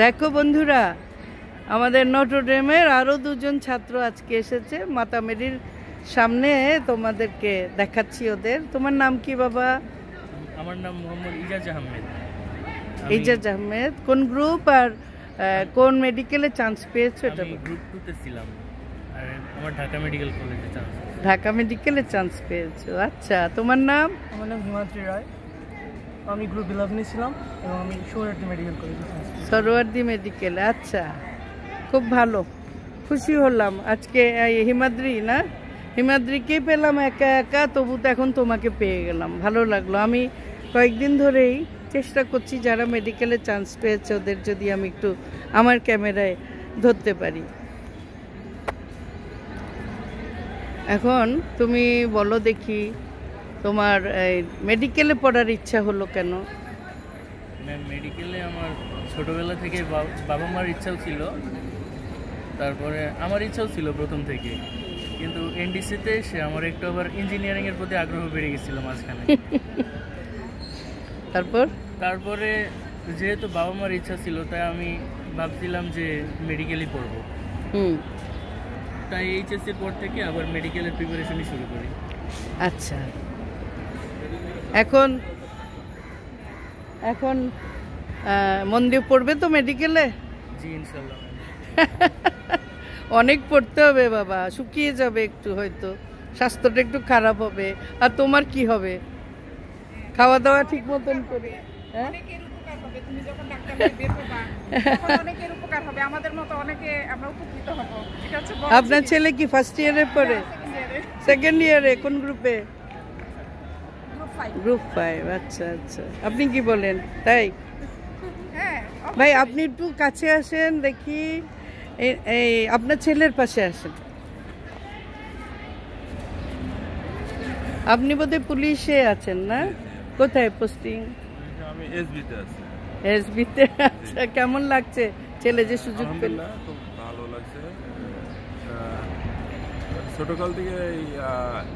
দেখো বন্ধুরা আমাদের নটরডেমের আরও দুজন ছাত্র আজকে এসেছে। মাতামেরির সামনে তোমাদেরকে দেখাচ্ছি ওদের। তোমার নাম কি বাবা? আমার নাম মোহাম্মদ ইজাজ আহমেদ। ইজাজ আহমেদ। কোন গ্রুপ আর কোন মেডিকেলে চান্স পেয়েছ এটা। গ্রুপ টুতে ছিলাম। আর আমার ঢাকা মেডিকেল কলেজে চান্স ঢাকা মেডিকেলে চান্স পেয়েছ। আচ্ছা তোমার নাম? আমার নাম হিমাদ্রি রায়। আমি গ্রুপ ইলেভেনে ছিলাম এবং আমি সৌরাটি মেডিকেল কলেজে সরোয়ার্দি মেডিকেল আচ্ছা। খুব ভালো। খুশি হলাম। আজকে হিমাদ্রি, না? হিমাদ্রিকেই পেলাম একা একা? তবু তো এখন তোমাকে পেয়ে গেলাম। ভালো লাগল। আমি কয়েকদিন ধরেই চেষ্টা করছি যারা মেডিকেলে চান্স পেয়েছে, ওদের যদি আমি একটু আমার ক্যামেরায় ধরতে পারি। এখন তুমি বলো দেখি তোমার মেডিকেলে পড়ার ইচ্ছা হলো কেন? ম্যাম মেডিকেলে আমার ছোটবেলা থেকে বাবা মার ইচ্ছাও ছিল। তারপরে আমার ইচ্ছাও ছিল প্রথম থেকে। কিন্তু এনডিসিতে এসে আমার একটু আবার ইঞ্জিনিয়ারিংয়ের প্রতি আগ্রহ বেড়ে গেছিল মাঝখানে। তারপর? তারপরে যেহেতু বাবা মার ইচ্ছা ছিল তাই আমি ভাবছিলাম যে মেডিকেলই পড়ব। হুম। তাই এইচএসসির পর থেকে আবার মেডিকেলের প্রিপারেশনই শুরু করি। আচ্ছা। এখন এখন আহ, মন দিয়ে পড়বে তো মেডিকেলে জি ইনশাল্লাহ। অনেক পড়তে হবে বাবা শুকিয়ে যাবে একটু হয়তো স্বাস্থ্যটা একটু খারাপ হবে। আর তোমার কি হবে? খাওয়া দাওয়া ঠিক মতন করে হ্যাঁ? অনেকের উপকার হবে তুমি যখন ডাক্তার বের হবা তখন অনেকের উপকার হবে। আমাদের মতো অনেকে আমরা উপকৃত হব এটা হচ্ছে বড় আপনার ছেলে কি ফার্স্ট ইয়ারে পড়ে? সেকেন্ড ইয়ারে কোন গ্রুপে। গ্রুপ ফাইভ আচ্ছা আচ্ছা। আপনি কি বলেন? তাই? হ্যাঁ ভাই আপনি একটু কাছে আসেন দেখি। এই- আপনার ছেলের পাশে আসেন। আপনি বোধহয় পুলিশে আছেন না? কোথায় পোস্টিং? আমি এসবিতে আছি। এসবিতে? আচ্ছা কেমন লাগছে? ছেলে যে সুযোগ পেল। খুব ভালো লাগছে। ছোটকাল থেকে এই,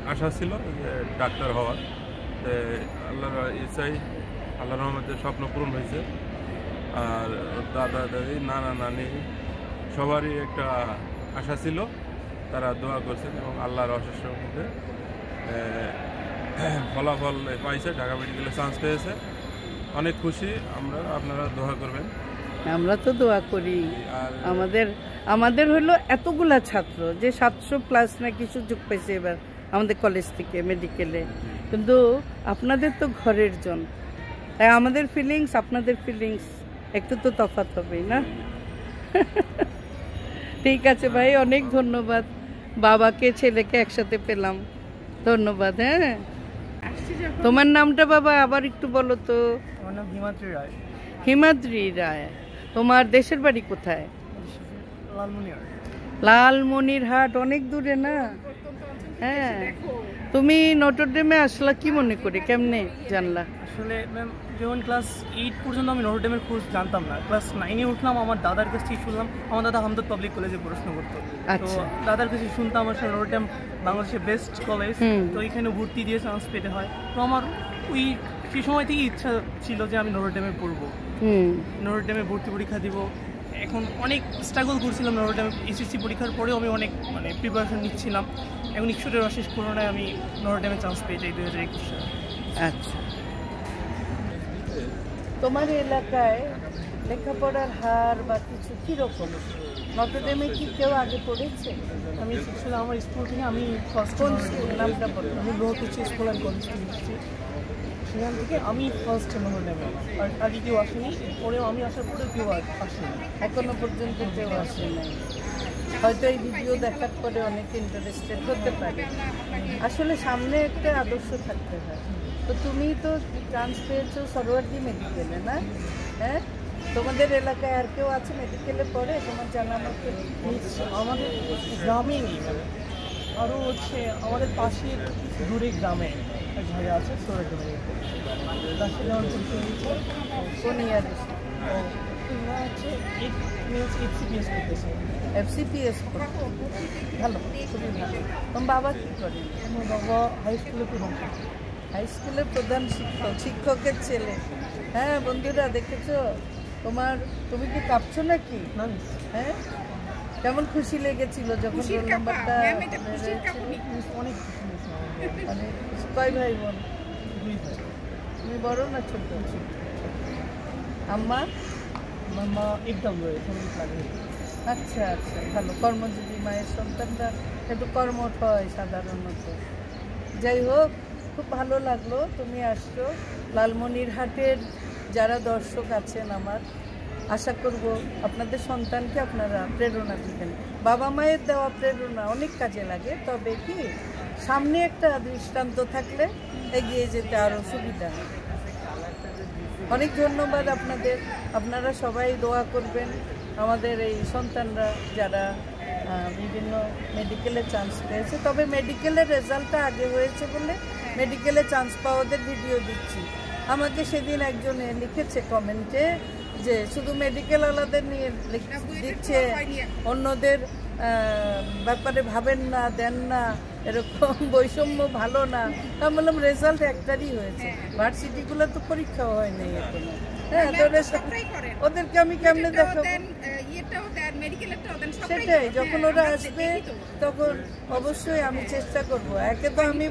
আশা ছিল যে ডাক্তার হওয়ার। তো আল্লাহর ইচ্ছাই আল্লাহর রহমতে স্বপ্ন পূরণ হয়েছে। আর দাদা দাদি নানা নানি সবারই একটা আশা ছিল। তারা দোয়া করছেন এবং আল্লাহর অশেষ মধ্যে ফলাফল পাইছে ঢাকা মেডিকেলে চান্স পেয়েছে। অনেক খুশি আমরা আপনারা দোয়া করবেন। আমরা তো দোয়া করি। আর আমাদের আমাদের হলো এতগুলা ছাত্র যে সাতশো প্লাস না কিছু সুযোগ পেয়েছে এবার। আমাদের কলেজ থেকে মেডিকেলে কিন্তু আপনাদের তো ঘরের জন। তাই আমাদের ফিলিংস আপনাদের ফিলিংস একটু তো তফাৎ হবেই না? ঠিক আছে ভাই অনেক ধন্যবাদ। বাবাকে ছেলেকে একসাথে পেলাম। ধন্যবাদ হ্যাঁ। তোমার নামটা বাবা আবার একটু বলো তো। হিমাদ্রি রায়। হিমাদ্রি রায়। তোমার দেশের বাড়ি কোথায়? লালমনিরহাট অনেক দূরে না? হ্যাঁ। তুমি নটরডেমে আসলা কি মনে করে? কেমনে জানলা? আসলে ম্যাম যেমন ক্লাস এইট পর্যন্ত আমি নরোডেমের কোর্স জানতাম না ক্লাস নাইনে উঠলাম আমার দাদার কাছ থেকে শুনলাম আমার দাদা হামদর্দ পাবলিক কলেজে পড়াশোনা করতো। তো আচ্ছা। দাদার কাছে শুনতাম আসলে নরোডেম বাংলাদেশের বেস্ট কলেজ তো এখানে ভর্তি দিয়ে চান্স পেতে হয়। তো আমার ওই সেই সময় থেকেই ইচ্ছা ছিল যে আমি নরোডেমে পড়ব। হুম। নরোডেমে ভর্তি পরীক্ষা দিব। এখন অনেক স্ট্রাগল করছিলাম নরোডেমে এসএসসি পরীক্ষার পরেও আমি অনেক মানে প্রিপারেশন নিচ্ছিলাম। এখন ঈশ্বরের অশেষ করোনায় আমি নরোডেমে চান্স পেয়ে যাই দু হাজার একুশ। সালে আচ্ছা। তোমার এলাকায় লেখাপড়ার হার বা কিছু কীরকম? নটরডেমে কি কেউ আগে পড়েছে? আমি আসলে আমার স্কুল থেকে আমি ফার্স্ট কোন স্কুল নামটা বলো আমি লোহকুচি স্কুল অ্যান্ড কলেজ থেকে সেখান থেকে আমি ফার্স্ট নরোডেমে আর আগে কেউ আসেনি। পরেও আমি আসার পরেও কেউ আসেনি। এখনও পর্যন্ত কেউ নাই হয়তো এই ভিডিও দেখার পরে অনেকে ইন্টারেস্টেড হতে পারে। আসলে সামনে একটা আদর্শ থাকতে হয়। তো তুমি তো চান্স পেয়েছ সরোয়ার্দি মেডিকেলে না? হ্যাঁ? তোমাদের এলাকায় আর কেউ আছে মেডিকেলে পড়ে? তোমার জানা মতো, আমাদের গ্রামে আরও হচ্ছে আমাদের পাশের দূরে গ্রামে এক ভাইয়া আছে তার সাথে আমার পরিচয় হচ্ছে এইট এইচসিপিএস করতেছে। এফসিপিএস ভালো খুবই ভালো। তোমার বাবা কী করে? আমার বাবা হাই স্কুলে প্রথম হাই স্কুলের প্রধান শিক্ষক শিক্ষকের ছেলে। হ্যাঁ বন্ধুরা দেখেছ? তোমার তুমি কি কাঁপছো নাকি? হ্যাঁ? কেমন খুশি লেগেছিল যখন রোল নাম্বারটা খুশির কাপুনি। অনেক খুশি মানে কয় ভাই বোন? দুই ভাই তুমি বড় না ছোট? আম্মা? মামা একদম রয়েছে লাগে আচ্ছা আচ্ছা ভালো। কর্মজীবী মায়ের সন্তানরা একটু কর্মঠ হয় সাধারণত। যাই হোক খুব ভালো লাগল। তুমি আসছো। লালমনির হাটের যারা দর্শক আছেন আমার আশা করব আপনাদের সন্তানকে আপনারা প্রেরণা দিবেন। বাবা মায়ের দেওয়া প্রেরণা অনেক কাজে লাগে, তবে কি সামনে একটা দৃষ্টান্ত থাকলে এগিয়ে যেতে আরও সুবিধা অনেক ধন্যবাদ আপনাদের। আপনারা সবাই দোয়া করবেন। আমাদের এই সন্তানরা যারা বিভিন্ন মেডিকেলে চান্স পেয়েছে, তবে মেডিকেলের রেজাল্টটা আগে হয়েছে বলে মেডিকেলে চান্স পাওয়াদের ভিডিও দিচ্ছি। আমাকে সেদিন একজনে লিখেছে কমেন্টে যে শুধু মেডিকেল আলাদের নিয়ে দিচ্ছে। অন্যদের ব্যাপারে ভাবেন না দেন না এরকম বৈষম্য ভালো না। তা আমি বললাম রেজাল্ট একটারই হয়েছে। ভার্সিটিগুলো তো পরীক্ষাও হয়নি এখনও। হ্যাঁ তো তো রেজাল্ট- সবটাই করেন। ওদেরকে আমি কেমনে দেখাবো? সেটাই যখন হ্যাঁ, ওরা আসবে তখন অবশ্যই আমি চেষ্টা করব। একে তো আমি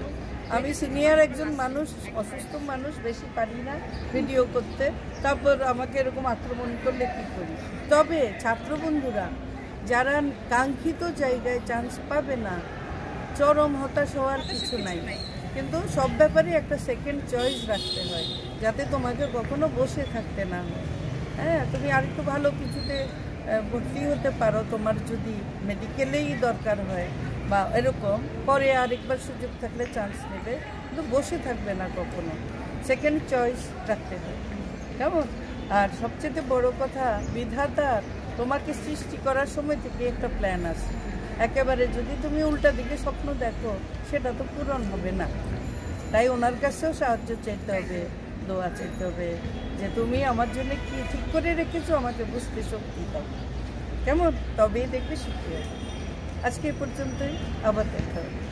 আমি সিনিয়র একজন মানুষ, অসুস্থ মানুষ, বেশি পারি না ভিডিও করতে। তারপর আমাকে এরকম আক্রমণ করলে কী করি? তবে ছাত্র বন্ধুরা, যারা কাঙ্ক্ষিত জায়গায় চান্স পাবে না, চরম হতাশ হওয়ার কিছু নাই। কিন্তু সব ব্যাপারে একটা সেকেন্ড চয়েস রাখতে হয়, যাতে তোমাকে কখনো বসে থাকতে না হয়। হ্যাঁ তুমি আরেকটু ভালো কিছুতে ভর্তি হতে পারো। তোমার যদি মেডিকেলেই দরকার হয় বা এরকম, পরে আরেকবার সুযোগ থাকলে চান্স নেবে। কিন্তু বসে থাকবে না কখনো। সেকেন্ড চয়েস রাখতে হয় কেমন? আর সবচেয়ে বড় কথা বিধাতার তোমাকে সৃষ্টি করার সময় থেকে একটা প্ল্যান আছে। একেবারে যদি তুমি উল্টা দিকে স্বপ্ন দেখো, সেটা তো পূরণ হবে না। তাই ওনার কাছেও সাহায্য চাইতে হবে, দোয়া চাইতে হবে যে তুমি আমার জন্য কি ঠিক করে রেখেছো, আমাকে বুঝতে শক্তি দাও। কেমন? তবেই দেখবে হবে আজকে এই পর্যন্তই আবার দেখা হবে